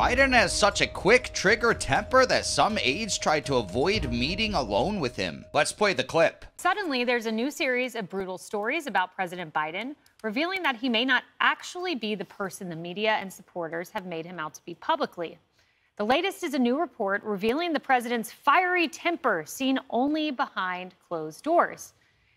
Biden has such a quick trigger temper that some aides tried to avoid meeting alone with him. Let's play the clip. Suddenly, there's a new series of brutal stories about President Biden, revealing that he may not actually be the person the media and supporters have made him out to be publicly. The latest is a new report revealing the president's fiery temper seen only behind closed doors.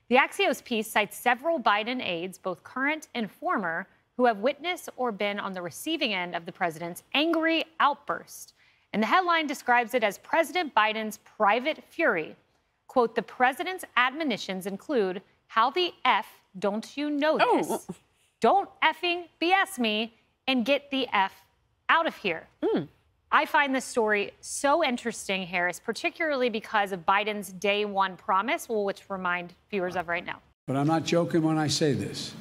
The Axios piece cites several Biden aides, both current and former, who have witnessed or been on the receiving end of the president's angry outburst. And the headline describes it as President Biden's private fury. Quote, the president's admonitions include how the F don't you know this? Oh. Don't effing BS me and get the F out of here. Mm. I find this story so interesting, Harris, particularly because of Biden's day one promise, well, which remind viewers of right now. But I'm not joking when I say this.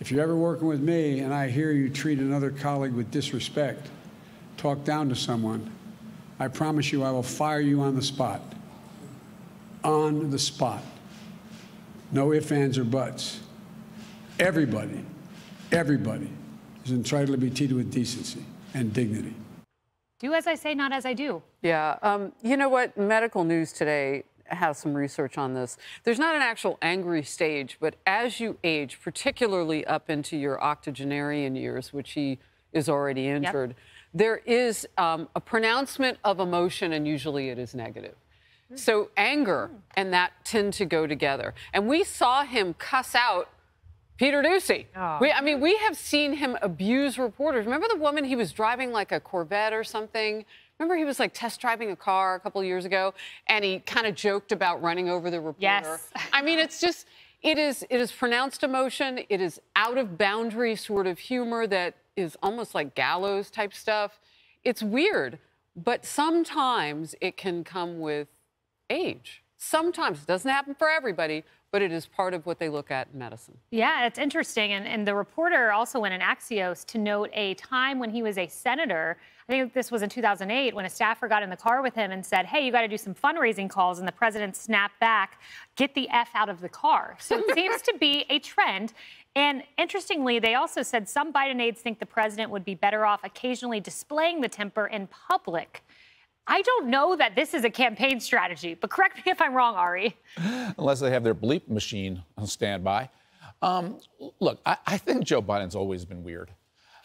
If you're ever working with me and I hear you treat another colleague with disrespect, talk down to someone, I promise you I will fire you on the spot. On the spot. No ifs, ands, or buts. Everybody, everybody is entitled to be treated with decency and dignity. Do as I say, not as I do. Yeah. Um, you know what? Medical news today has some research on this. There's not an actual angry stage, but as you age, particularly up into your octogenarian years, which he is already entered, yep. there is um, a pronouncement of emotion, and usually it is negative. So anger and that tend to go together. And we saw him cuss out Peter Doocy. Oh. We, I mean, we have seen him abuse reporters. Remember the woman he was driving like a Corvette or something? Remember he was like test driving a car a couple years ago and he kind of joked about running over the reporter. Yes. I mean, it's just it is it is pronounced emotion. It is out of boundary sort of humor that is almost like gallows type stuff. It's weird, but sometimes it can come with age. Sometimes it doesn't happen for everybody, but it is part of what they look at in medicine. Yeah, it's interesting. And, and the reporter also went in Axios to note a time when he was a senator. I think this was in 2008 when a staffer got in the car with him and said, Hey, you got to do some fundraising calls. And the president snapped back, Get the F out of the car. So it seems to be a trend. And interestingly, they also said some Biden aides think the president would be better off occasionally displaying the temper in public. I don't know that this is a campaign strategy, but correct me if I'm wrong, Ari. Unless they have their bleep machine on standby. Um, look, I, I, think Joe Biden's always been weird.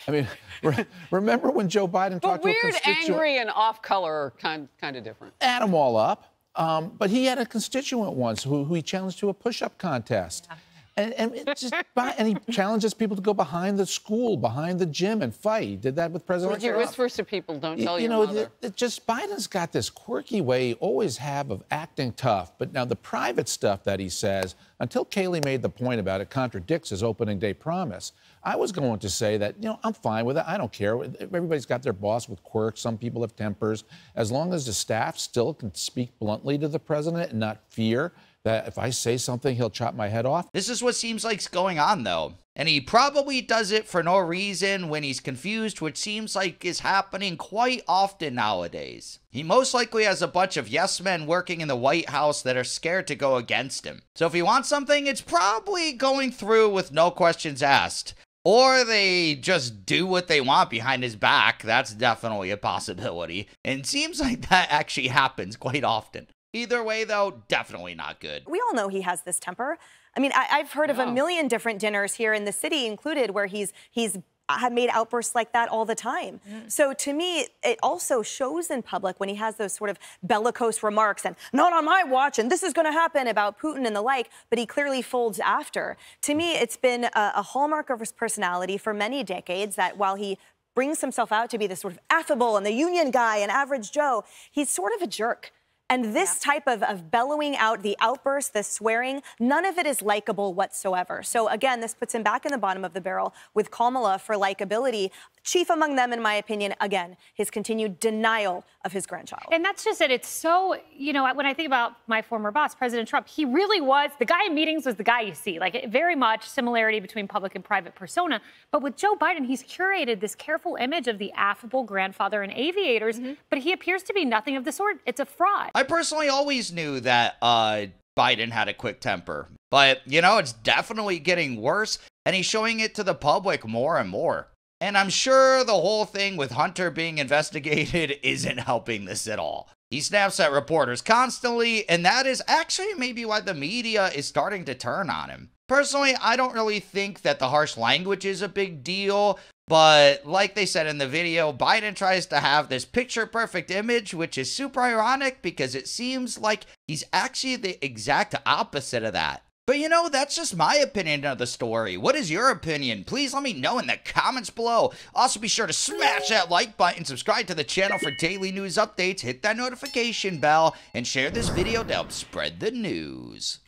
I mean, re- remember when Joe Biden but talked weird, to a constituent? angry, and off color are kind, kind of different. Add them all up. Um, but he had a constituent once who, who he challenged to a push-up contest. Yeah. And, and, just, and he challenges people to go behind the school, behind the gym, and fight. He did that with President Trump. He whispers to people, "Don't tell you know, mother." It, it just Biden's got this quirky way he always have of acting tough. But now the private stuff that he says, until Kayleigh made the point about it, contradicts his opening day promise. I was going to say that you know I'm fine with it. I don't care. Everybody's got their boss with quirks. Some people have tempers. As long as the staff still can speak bluntly to the president and not fear that if I say something, he'll chop my head off. This is what seems like's going on, though. And he probably does it for no reason when he's confused, which seems like is happening quite often nowadays. He most likely has a bunch of yes men working in the White House that are scared to go against him. So if he wants something, it's probably going through with no questions asked. Or they just do what they want behind his back. That's definitely a possibility. And seems like that actually happens quite often. Either way, though, definitely not good. We all know he has this temper. I mean, I, have heard yeah. of a million different dinners here in the city, included, where he's he's had made outbursts like that all the time. Mm. So to me, it also shows in public when he has those sort of bellicose remarks and not on my watch and this is going to happen about Putin and the like, but he clearly folds after. To me, it's been a, a hallmark of his personality for many decades that while he brings himself out to be this sort of affable and the union guy and average Joe, he's sort of a jerk. And this yeah. type of, of bellowing out, the outburst, the swearing, none of it is likable whatsoever. So again, this puts him back in the bottom of the barrel with Kamala for likability. Chief among them, in my opinion, again, his continued denial of his grandchild. And that's just it. It's so, you know, when I think about my former boss, President Trump, he really was the guy in meetings was the guy you see. Like very much similarity between public and private persona. But with Joe Biden, he's curated this careful image of the affable grandfather and aviators, mm-hmm. but he appears to be nothing of the sort. It's a fraud. I personally always knew that uh, Biden had a quick temper. But, you know, it's definitely getting worse, and he's showing it to the public more and more. And I'm sure the whole thing with Hunter being investigated isn't helping this at all. He snaps at reporters constantly, and that is actually maybe why the media is starting to turn on him. Personally, I don't really think that the harsh language is a big deal, but like they said in the video, Biden tries to have this picture perfect image, which is super ironic because it seems like he's actually the exact opposite of that. But you know, that's just my opinion of the story. What is your opinion? Please let me know in the comments below. Also, be sure to smash that like button, subscribe to the channel for daily news updates, hit that notification bell, and share this video to help spread the news.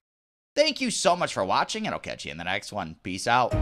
Thank you so much for watching, and I'll catch you in the next one. Peace out.